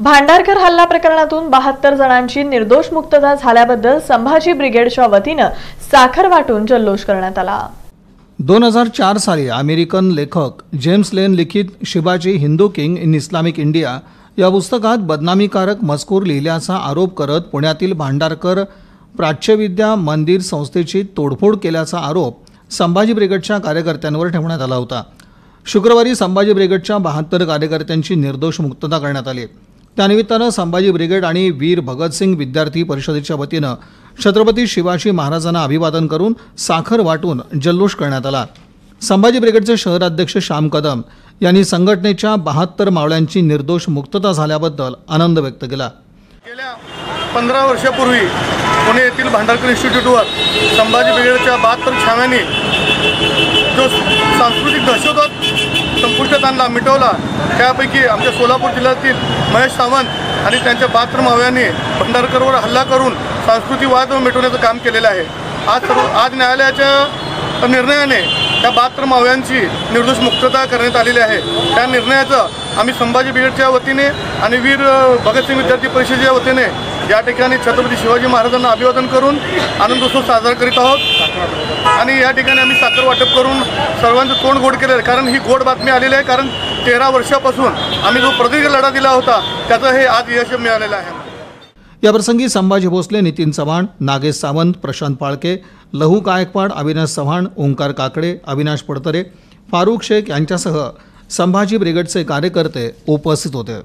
भांडारकर हल्ला प्रकरणातून बहात्तर जणांची निर्दोष मुक्तता झाल्याबद्दल संभाजी ब्रिगेडच्या वतीनं साखर वाटून जल्लोष करण्यात आला. दोन हजार चार साली अमेरिकन लेखक जेम्स लेन लिखित Shivaji Hindu king in Islamic India या पुस्तकात बदनामीकारक मजकूर लिहिल्याचा आरोप करत पुण्यातील भांडारकर प्राच्यविद्या मंदिर संस्थेची तोडफोड केल्याचा आरोप संभाजी ब्रिगेडच्या कार्यकर्त्यांवर ठेवण्यात आला होता. शुक्रवारी संभाजी ब्रिगेडच्या बहात्तर कार्यकर्त्यांची निर्दोष मुक्तता करण्यात आली. त्यानिमित्तानं संभाजी ब्रिगेड आणि वीर भगतसिंग विद्यार्थी परिषदेच्या वतीनं छत्रपती शिवाजी महाराजांना अभिवादन करून साखर वाटून जल्लोष करण्यात आला. संभाजी ब्रिगेडचे शहराध्यक्ष श्याम कदम यांनी संघटनेच्या बहात्तर मावळ्यांची निर्दोष मुक्तता झाल्याबद्दल आनंद व्यक्त केला. गेल्या पंधरा वर्षापूर्वी पुणे येथील भांडारकर इन्स्टिट्यूटवर संभाजी ब्रिगेडच्या बहात्तर छाव्यांनी जो सांस्कृतिक दहशतवाद संपूर्ण त्यांना मिटवला. त्यापैकी आमच्या सोलापूर जिल्ह्यातील महेश सावंत आणि त्यांच्या बात्र माव्याने भंडारकरवर हल्ला करून सांस्कृतिक वाद मिटवण्याचं काम केलेलं आहे. आज सर्व आज न्यायालयाच्या निर्णयाने त्या बात्र माव्यांची निर्दोष मुक्तता करण्यात आलेली आहे. त्या निर्णयाचं आम्ही संभाजी ब्रिगेडच्या वतीने आणि वीर भगतसिंग विद्यार्थी परिषदेच्या वतीने या ठिकाणी छत्रपती शिवाजी महाराजांना अभिवादन करून आनंदोत्सव साजरा करीत आहोत. आणि या ठिकाणी आम्ही साखर वाटप करून सर्वांचं तोंड गोड केलं आहे. कारण ही गोड बातमी आलेली आहे. कारण तेरा वर्षापासून आम्ही जो प्रदीर्घ लढा दिला होता त्याचं हे आज यश मिळालेलं आहे. याप्रसंगी संभाजी भोसले नितीन चव्हाण नागेश सावंत प्रशांत पाळके लहू गायकवाड अविनाश चव्हाण ओंकार काकडे अविनाश पडतरे फारुख शेख यांच्यासह संभाजी ब्रिगेडचे कार्यकर्ते उपस्थित होते.